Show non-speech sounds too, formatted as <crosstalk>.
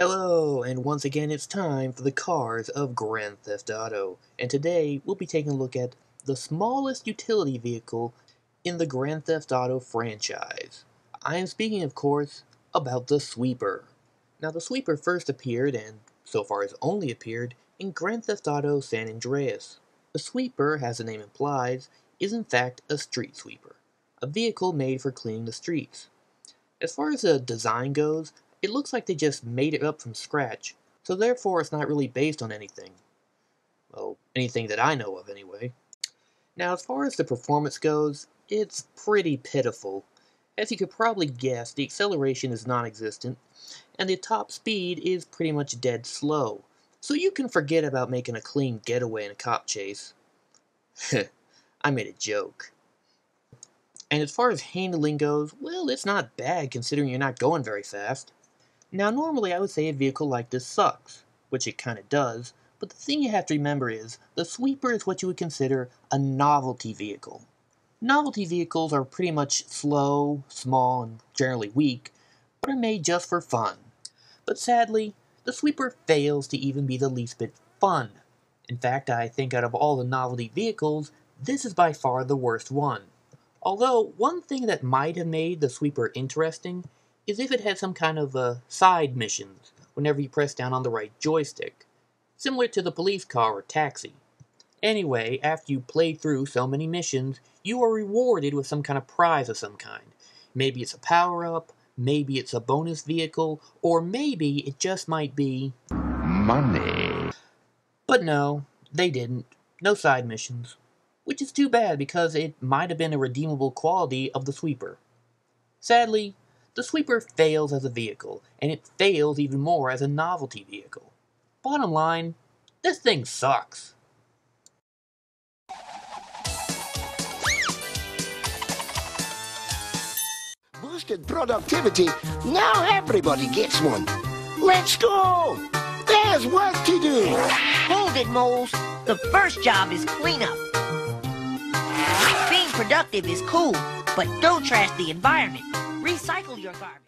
Hello, and once again it's time for the cars of Grand Theft Auto, and today we'll be taking a look at the smallest utility vehicle in the Grand Theft Auto franchise. I am speaking, of course, about the Sweeper. Now, the Sweeper first appeared, and so far has only appeared, in Grand Theft Auto San Andreas. The Sweeper, as the name implies, is in fact a street sweeper, a vehicle made for cleaning the streets. As far as the design goes, it looks like they just made it up from scratch, so therefore it's not really based on anything. Well, anything that I know of anyway. Now, as far as the performance goes, it's pretty pitiful. As you could probably guess, the acceleration is non-existent, and the top speed is pretty much dead slow, so you can forget about making a clean getaway in a cop chase. <laughs> I made a joke. And as far as handling goes, well, it's not bad considering you're not going very fast. Now, normally I would say a vehicle like this sucks, which it kinda does, but the thing you have to remember is, the Sweeper is what you would consider a novelty vehicle. Novelty vehicles are pretty much slow, small, and generally weak, but are made just for fun. But sadly, the Sweeper fails to even be the least bit fun. In fact, I think out of all the novelty vehicles, this is by far the worst one. Although, one thing that might have made the Sweeper interesting is if it had some kind of uh, side missions whenever you press down on the right joystick, similar to the police car or taxi. Anyway, after you play through so many missions, you are rewarded with some kind of prize of some kind. Maybe it's a power-up, maybe it's a bonus vehicle, or maybe it just might be... Money. But no, they didn't. No side missions. Which is too bad because it might have been a redeemable quality of the Sweeper. Sadly, the Sweeper fails as a vehicle, and it fails even more as a novelty vehicle. Bottom line, this thing sucks. Boosted productivity, now everybody gets one. Let's go! There's work to do! Hold it, moles. The first job is cleanup. Being productive is cool, but don't trash the environment. Recycle your garbage.